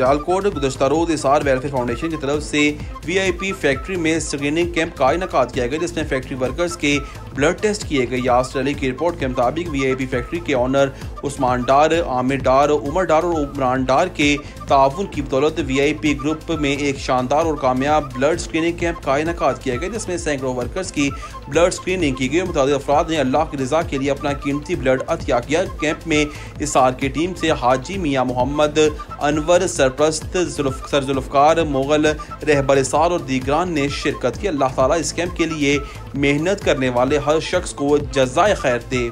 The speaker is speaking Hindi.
जालकोट गुजशत रोज इसार वेलफेयर फाउंडेशन की तरफ़ से वीआईपी फैक्ट्री में स्क्रीनिंग कैंप का इनका किया गया, जिसमें फैक्ट्री वर्कर्स के ब्लड टेस्ट किए गए। यासर अली की रिपोर्ट के मुताबिक वीआईपी फैक्ट्री के ऑनर उस्मान डार, आमिर डार, उमर डार और उमरान डार के ताउन की बदौलत वीआईपी ग्रुप में एक शानदार और कामयाब ब्लड स्क्रीनिंग कैंप का इनका किया गया, जिसमें सैकड़ों वर्कर्स की ब्लड स्क्रीनिंग की गई। मुताद अफराद ने अल्लाह की रजा के लिए अपना कीमती ब्लड अतिया किया। कैंप में इसार की टीम से हाजी मियाँ मोहम्मद अनवर सरप्रस्त सर जुल्फ़ार मुगल रहबर सार और दीगरान ने शिरकत की। अल्लाह ताला इस कैंप के लिए मेहनत करने वाले हर शख्स को जजाय खैर दे।